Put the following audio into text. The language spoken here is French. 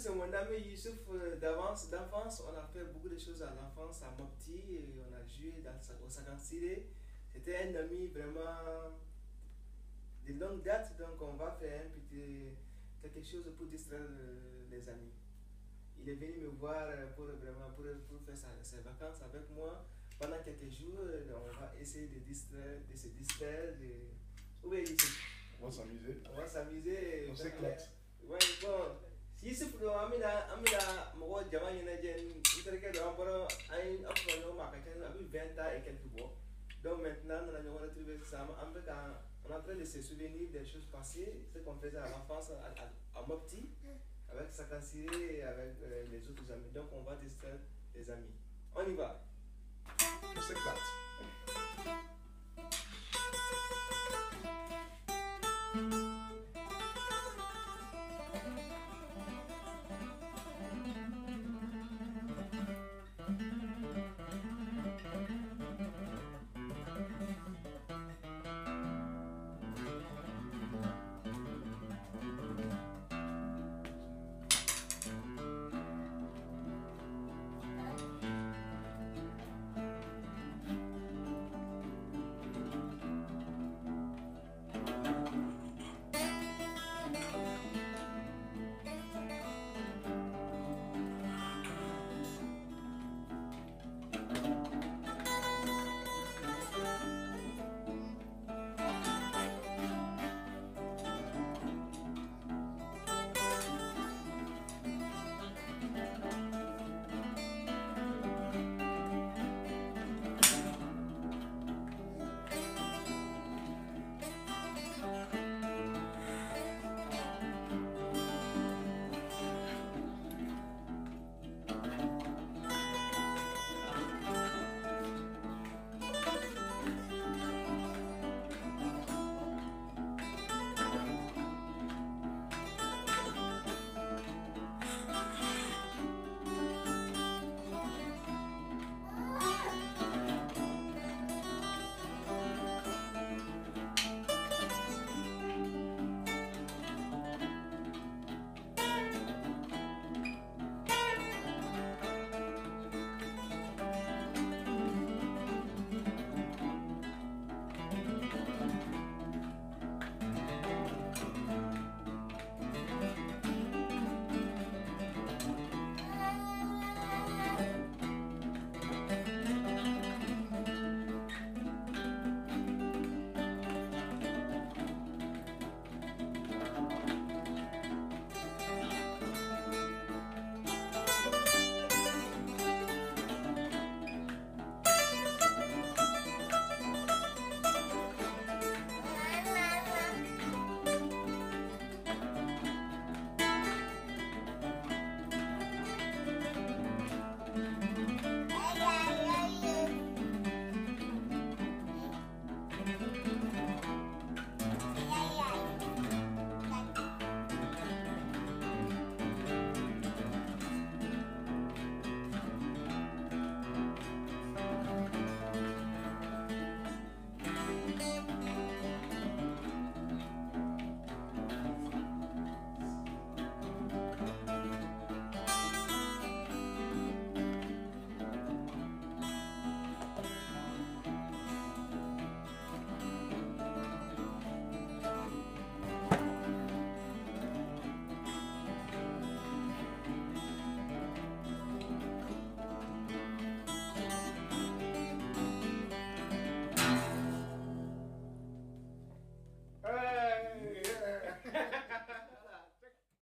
c'est mon ami Youssouf euh, d'avance, d'enfance. On a fait beaucoup de choses à l'enfance, à Mopti. On a joué dans, au Sagansire. C'était un ami vraiment de longue date. Donc, on va faire un petit, quelque chose pour distraire euh, les amis. Il est venu me voir pour, vraiment, pour, pour faire ses vacances avec moi pendant quelques jours. On va essayer de, distraire, de se distraire. De... Oui, on va s'amuser. On va s'amuser. On s'éclate. Ouais, bon. Yusuf do amina amina mɔgɔ jama ɲɛnajɛ n terikɛ dɔ an bɔra an ye an fɔra ɲɔgɔn ma a ka ca a bɛ vingt ans et quelques bɔ donc maintenant an nana ɲɔgɔn retrouver sisan an bɛ ka on est en train de se souvenir des choses passées ce qu'on faisait à l'enfance à, à, à Mopti avec Sakansiré et avec euh, les autres amis donc on va distraire les amis on y va on s'éclate